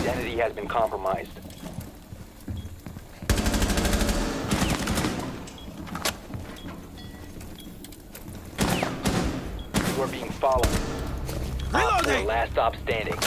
Identity has been compromised. You are being followed. Reloading! Last stop standing.